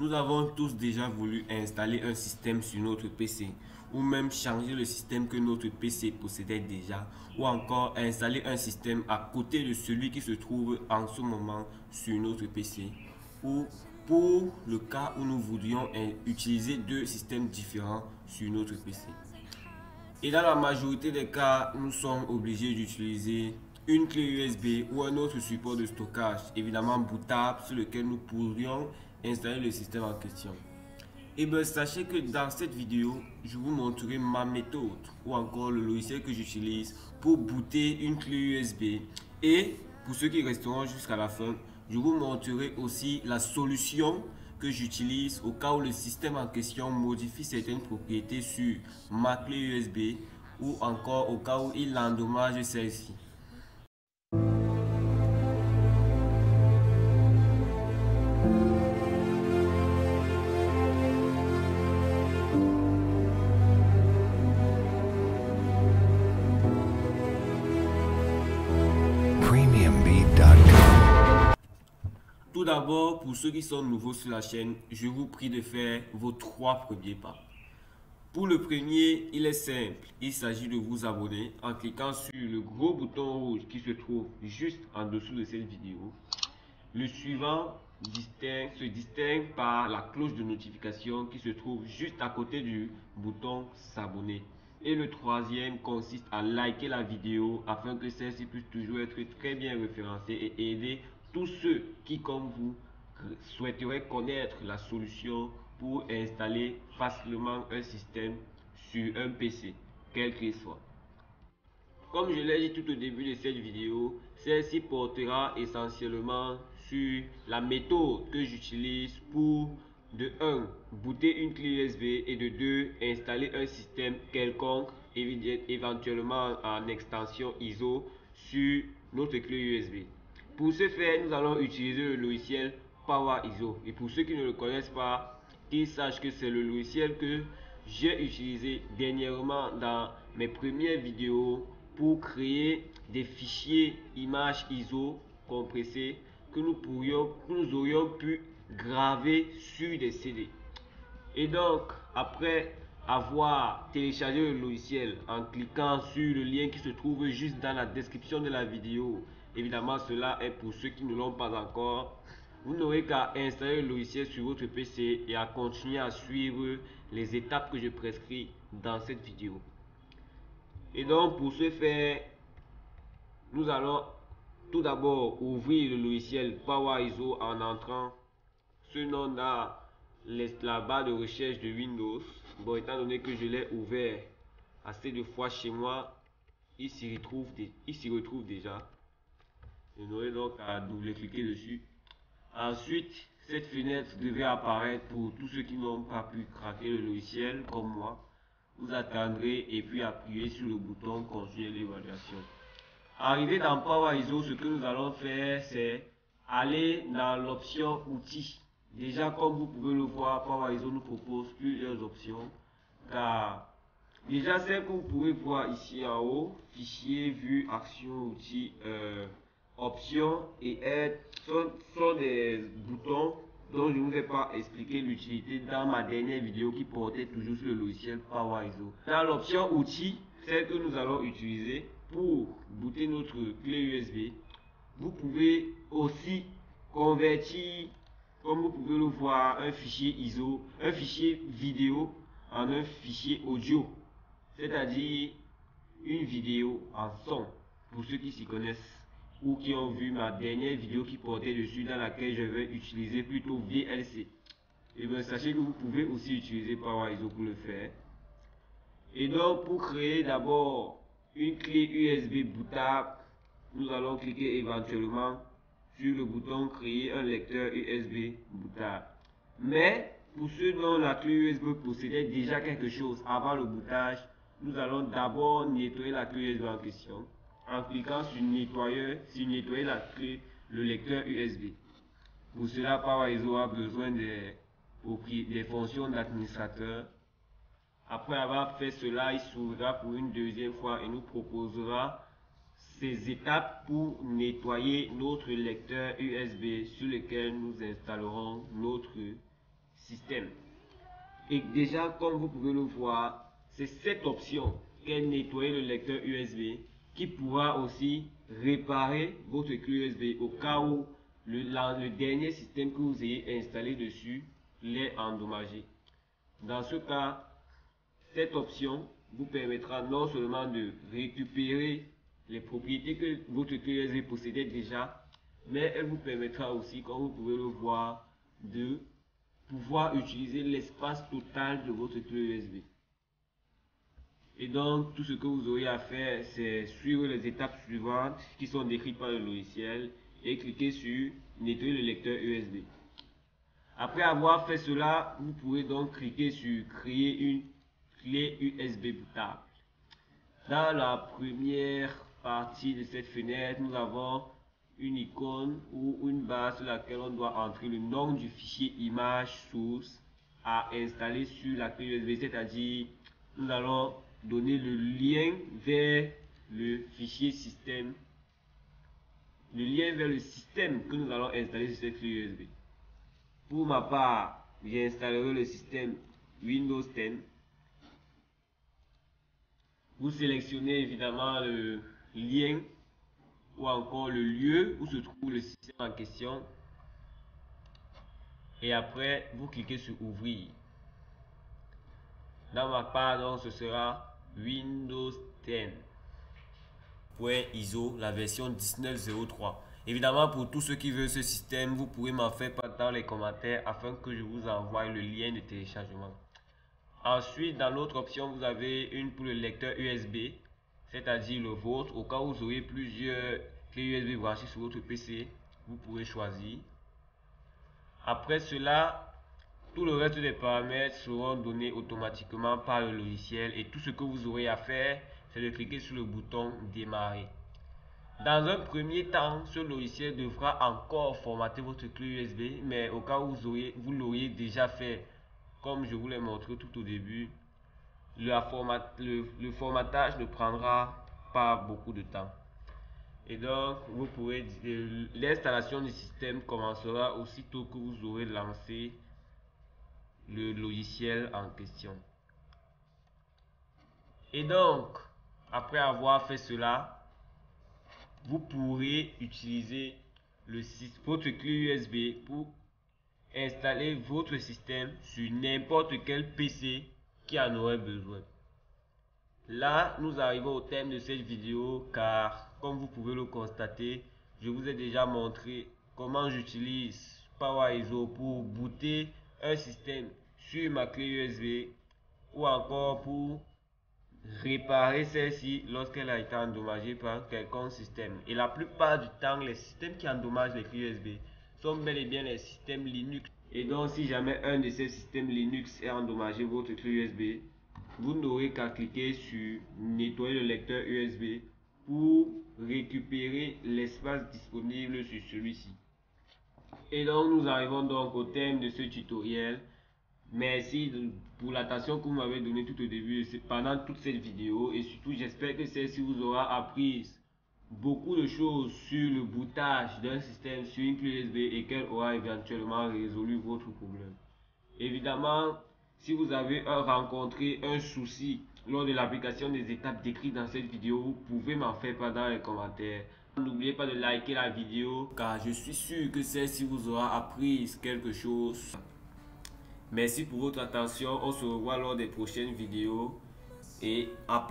Nous avons tous déjà voulu installer un système sur notre PC ou même changer le système que notre PC possédait déjà ou encore installer un système à côté de celui qui se trouve en ce moment sur notre PC ou pour le cas où nous voudrions utiliser deux systèmes différents sur notre PC. Et dans la majorité des cas, nous sommes obligés d'utiliser une clé USB ou un autre support de stockage, évidemment bootable, sur lequel nous pourrions installer le système en question. Et eh bien sachez que dans cette vidéo, je vous montrerai ma méthode ou encore le logiciel que j'utilise pour booter une clé USB. Et pour ceux qui resteront jusqu'à la fin, je vous montrerai aussi la solution que j'utilise au cas où le système en question modifie certaines propriétés sur ma clé USB ou encore au cas où il endommage celle-ci. Tout d'abord, pour ceux qui sont nouveaux sur la chaîne, je vous prie de faire vos trois premiers pas. Pour le premier, il est simple. Il s'agit de vous abonner en cliquant sur le gros bouton rouge qui se trouve juste en dessous de cette vidéo. Le suivant se distingue par la cloche de notification qui se trouve juste à côté du bouton s'abonner. Et le troisième consiste à liker la vidéo afin que celle-ci puisse toujours être très bien référencée et aider tous ceux qui, comme vous, souhaiteraient connaître la solution pour installer facilement un système sur un PC, quel qu'il soit. Comme je l'ai dit tout au début de cette vidéo, celle-ci portera essentiellement sur la méthode que j'utilise pour de 1. booter une clé USB et de 2. installer un système quelconque, éventuellement en extension ISO sur notre clé USB. Pour ce faire, nous allons utiliser le logiciel PowerISO. Et pour ceux qui ne le connaissent pas, qu'ils sachent que c'est le logiciel que j'ai utilisé dernièrement dans mes premières vidéos pour créer des fichiers images ISO compressés que nous pourrions, que nous aurions pu graver sur des CD. Et donc, après avoir téléchargé le logiciel en cliquant sur le lien qui se trouve juste dans la description de la vidéo Évidemment, cela est pour ceux qui ne l'ont pas encore. Vous n'aurez qu'à installer le logiciel sur votre PC et à continuer à suivre les étapes que je prescris dans cette vidéo. Et donc, pour ce faire, nous allons tout d'abord ouvrir le logiciel PowerISO en entrant ce nom dans la barre de recherche de Windows. Bon, étant donné que je l'ai ouvert assez de fois chez moi, il s'y retrouve déjà. Vous aurez donc à double-cliquer dessus. Ensuite, cette fenêtre devait apparaître pour tous ceux qui n'ont pas pu craquer le logiciel comme moi. Vous attendrez et puis appuyez sur le bouton continuer l'évaluation. Arrivé dans Power ISO, ce que nous allons faire, c'est aller dans l'option outils. Déjà, comme vous pouvez le voir, Power ISO nous propose plusieurs options. Car déjà, celle que vous pouvez voir ici en haut, fichier, vue, action, outils, euh, options et aide sont, des boutons dont je ne vous ai pas expliqué l'utilité dans ma dernière vidéo qui portait toujours sur le logiciel PowerISO. Dans l'option outils, celle que nous allons utiliser pour booter notre clé USB, vous pouvez aussi convertir, comme vous pouvez le voir, un fichier ISO, un fichier vidéo en un fichier audio, c'est-à-dire une vidéo en son, pour ceux qui s'y connaissent ou qui ont vu ma dernière vidéo qui portait dessus dans laquelle je vais utiliser plutôt VLC. Et bien sachez que vous pouvez aussi utiliser PowerISO pour le faire. Et donc pour créer d'abord une clé USB bootable, nous allons cliquer éventuellement sur le bouton créer un lecteur USB bootable. Mais pour ceux dont la clé USB possédait déjà quelque chose avant le bootage, nous allons d'abord nettoyer la clé USB en question en cliquant sur nettoyer, sur nettoyer la clé, le lecteur USB. Pour cela, PowerISO a besoin des, des fonctions d'administrateur. Après avoir fait cela, il s'ouvrira pour une deuxième fois et nous proposera ces étapes pour nettoyer notre lecteur USB sur lequel nous installerons notre Et déjà, comme vous pouvez le voir, c'est cette option qu'est nettoyer le lecteur USB qui pourra aussi réparer votre clé USB au cas où le, dernier système que vous ayez installé dessus l'est endommagé. Dans ce cas, cette option vous permettra non seulement de récupérer les propriétés que votre clé USB possédait déjà, mais elle vous permettra aussi, comme vous pouvez le voir, de pouvoir utiliser l'espace total de votre clé USB. Et donc, tout ce que vous aurez à faire, c'est suivre les étapes suivantes qui sont décrites par le logiciel et cliquer sur nettoyer le lecteur USB. Après avoir fait cela, vous pourrez donc cliquer sur créer une clé USB bootable. Dans la première partie de cette fenêtre, nous avons une icône ou une barre sur laquelle on doit entrer le nom du fichier image source à installer sur la clé USB, c'est-à-dire nous allons donner le lien vers le fichier système, le lien vers le système que nous allons installer sur cette clé USB. Pour ma part, j'installerai le système Windows 10. Vous sélectionnez évidemment le lien ou encore le lieu où se trouve le système en question. Et après, vous cliquez sur ouvrir. Dans ma part, donc, ce sera Windows 10. ISO, la version 1903. Évidemment, pour tous ceux qui veulent ce système, vous pouvez m'en faire part dans les commentaires afin que je vous envoie le lien de téléchargement. Ensuite, dans l'autre option, vous avez une pour le lecteur USB, c'est-à-dire le vôtre. Au cas où vous aurez plusieurs clés USB branchées sur votre PC, vous pouvez choisir. Après cela, tout le reste des paramètres seront donnés automatiquement par le logiciel et tout ce que vous aurez à faire, c'est de cliquer sur le bouton démarrer. Dans un premier temps, ce logiciel devra encore formater votre clé USB, mais au cas où vous l'auriez déjà fait, comme je vous l'ai montré tout au début, le, formatage ne prendra pas beaucoup de temps. Et donc, vous l'installation du système commencera aussitôt que vous aurez lancé le logiciel en question. Et donc, après avoir fait cela, vous pourrez utiliser le, votre clé USB pour installer votre système sur n'importe quel PC qui en aurait besoin. Là, nous arrivons au thème de cette vidéo car, comme vous pouvez le constater, je vous ai déjà montré comment j'utilise PowerISO pour booter un système sur ma clé USB ou encore pour réparer celle-ci lorsqu'elle a été endommagée par quelconque système. Et la plupart du temps, les systèmes qui endommagent les clés USB sont bel et bien les systèmes Linux. Et donc, si jamais un de ces systèmes Linux est endommagé votre clé USB, vous n'aurez qu'à cliquer sur nettoyer le lecteur USB pour récupérer l'espace disponible sur celui-ci. Et donc, nous arrivons donc au thème de ce tutoriel. Merci pour l'attention que vous m'avez donnée tout au début pendant toute cette vidéo et surtout j'espère que celle-ci vous aura appris beaucoup de choses sur le bootage d'un système sur une clé USB et qu'elle aura éventuellement résolu votre problème. Évidemment, si vous avez rencontré un souci lors de l'application des étapes décrites dans cette vidéo, vous pouvez m'en faire part dans les commentaires. N'oubliez pas de liker la vidéo car je suis sûr que celle-ci vous aura appris quelque chose. Merci pour votre attention. On se revoit lors des prochaines vidéos. Et à plus.